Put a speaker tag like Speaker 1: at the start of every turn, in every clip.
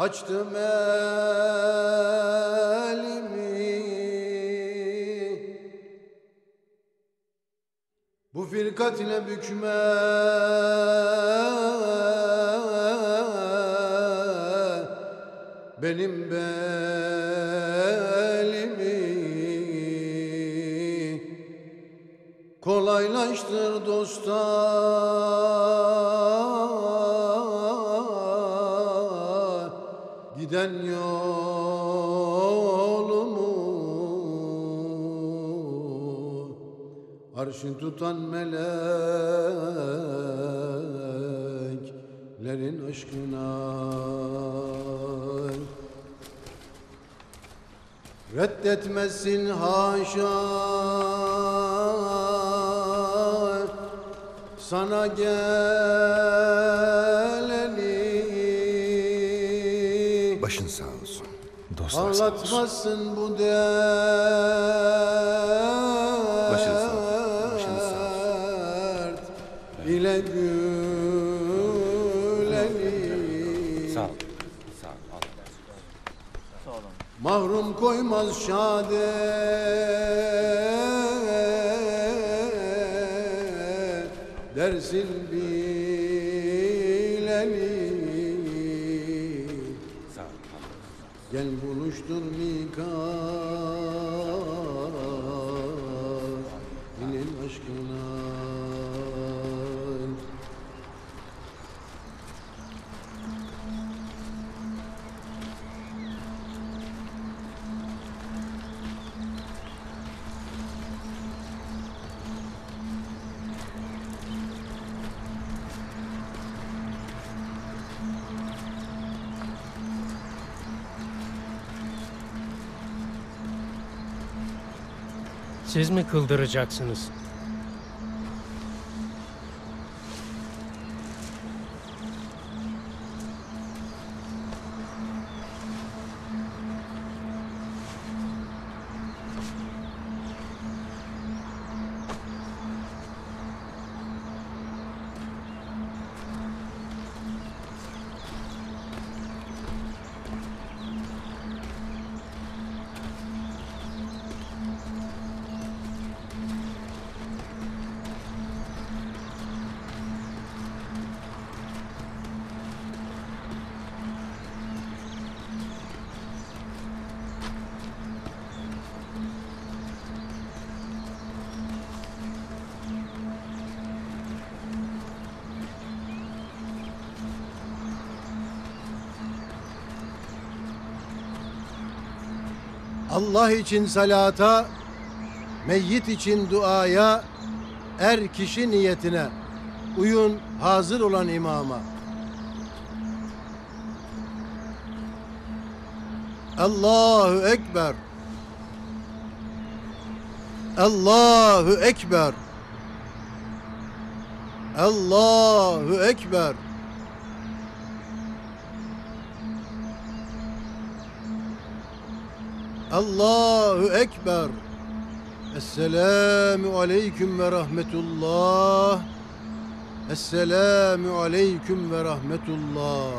Speaker 1: açtım elimi. Bu firkat ile bükme benim belimi. Kolaylaştır dosta giden yolumu arşın tutan meleklerin aşkına. Reddetmesin haşa. Sana geleni
Speaker 2: Dostlar sağ olsun.
Speaker 1: Ağlatmasın bu dert.
Speaker 3: Başın sağ olsun, başın sağ
Speaker 1: ile güleni.
Speaker 2: Sağ ol.
Speaker 1: Mahrum koymaz şadet dersin bileni Gel buluştur Mikail'in aşkına
Speaker 4: Siz mi kıldıracaksınız?
Speaker 1: Allah için salata, meyyit için duaya, er kişi niyetine, uyun hazır olan imama. Allahu Ekber. Allahu Ekber. Allahu Ekber. Allahu Ekber. Esselamu aleyküm ve rahmetullah. Esselamu aleyküm ve rahmetullah.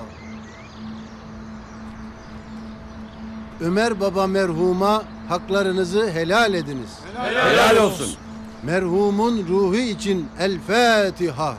Speaker 1: Ömer Baba merhuma haklarınızı helal ediniz.
Speaker 2: Helal olsun.
Speaker 1: Merhumun ruhu için El Fatiha.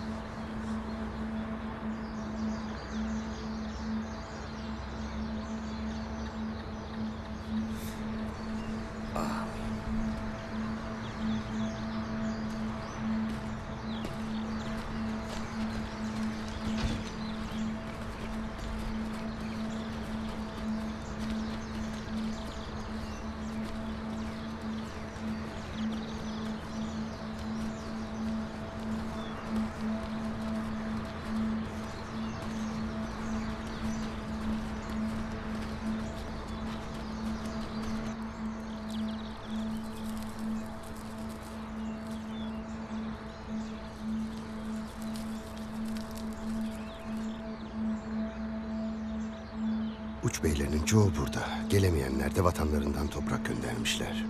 Speaker 3: Havuç beylerinin çoğu burada. Gelemeyenler de vatanlarından toprak göndermişler.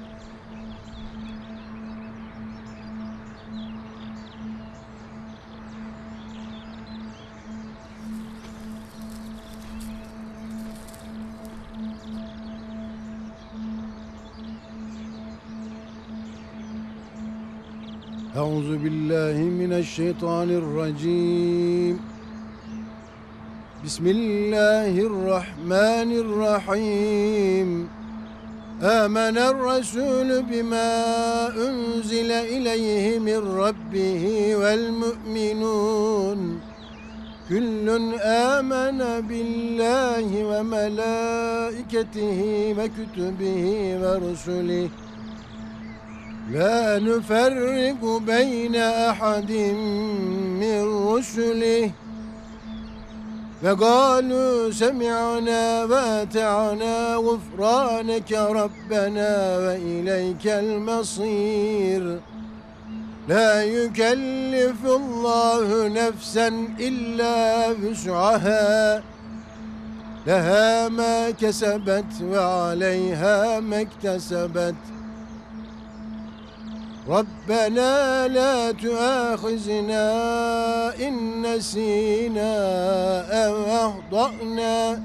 Speaker 1: Euzu billahi mineşşeytanirracim. بسم الله الرحمن الرحيم آمن الرسول بما أنزل إليه من ربه والمؤمنون كل آمن بالله وملائكته وكتبه ورسله لا نفرق بين أحد من رسله وقالوا سمعنا واتعنا غفرانك ربنا وإليك المصير لا يكلف الله نفسا إلا وسعها لها ما كسبت وعليها ما اكتسبت ربنا لا تؤاخذنا إن نسينا أو أخطأنا.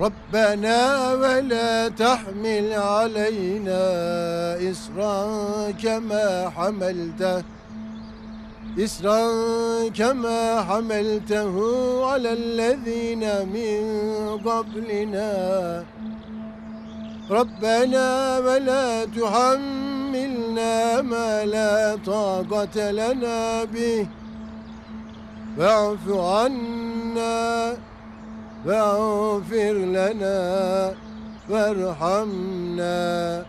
Speaker 1: ربنا ولا تحمل علينا إسرا كما حملته إسرا كما حملته على الذين من قبلنا. ربنا ولا تحملنا ما لا طاقة لنا به واعف عنا واغفر لنا وارحمنا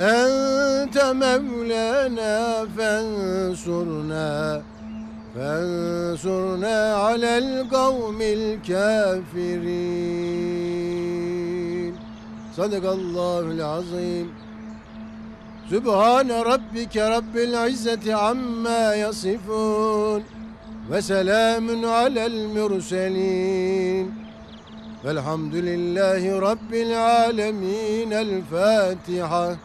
Speaker 1: أنت مولانا فانصرنا فانصرنا على القوم الكافرين Sadakallahu'l azim. Sübhane rabbike rabbil izzeti amma yasifun. Ve selamun alel mürselin. Velhamdülillahi rabbil alemin. El Fatiha.